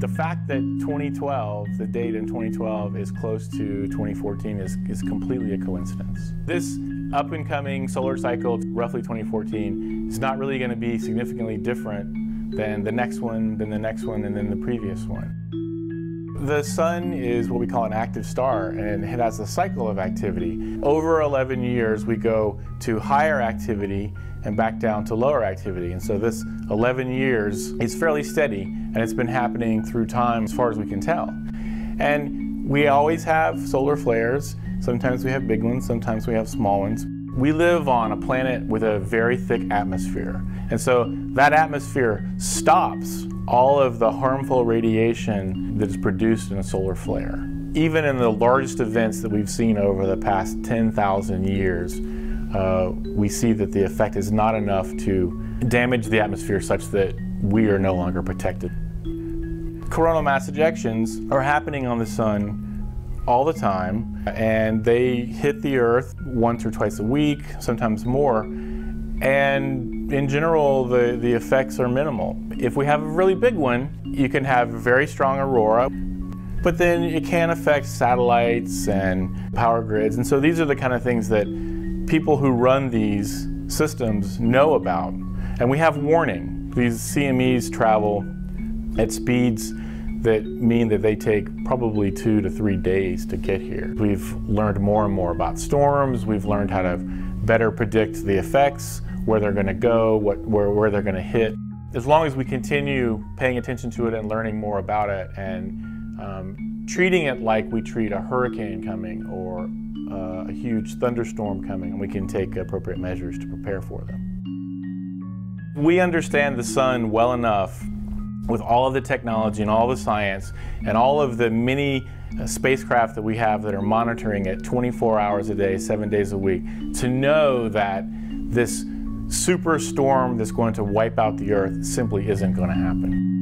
The fact that 2012, the date in 2012, is close to 2014 is, is completely a coincidence. This up and coming solar cycle, roughly 2014, is not really going to be significantly different than the next one, than the next one, and then the previous one. The sun is what we call an active star and it has a cycle of activity. Over 11 years we go to higher activity and back down to lower activity. And so this 11 years is fairly steady and it's been happening through time as far as we can tell. And we always have solar flares. Sometimes we have big ones, sometimes we have small ones. We live on a planet with a very thick atmosphere. And so that atmosphere stops all of the harmful radiation that is produced in a solar flare. Even in the largest events that we've seen over the past 10,000 years, uh, we see that the effect is not enough to damage the atmosphere such that we are no longer protected. Coronal mass ejections are happening on the sun all the time and they hit the earth once or twice a week, sometimes more, and in general the, the effects are minimal. If we have a really big one, you can have very strong aurora, but then it can affect satellites and power grids. And so these are the kind of things that people who run these systems know about. And we have warning. These CMEs travel at speeds that mean that they take probably two to three days to get here. We've learned more and more about storms. We've learned how to better predict the effects, where they're going to go, what, where, where they're going to hit as long as we continue paying attention to it and learning more about it and um, treating it like we treat a hurricane coming or uh, a huge thunderstorm coming, and we can take appropriate measures to prepare for them. We understand the sun well enough with all of the technology and all the science and all of the many uh, spacecraft that we have that are monitoring it 24 hours a day, seven days a week, to know that this superstorm that's going to wipe out the earth simply isn't going to happen.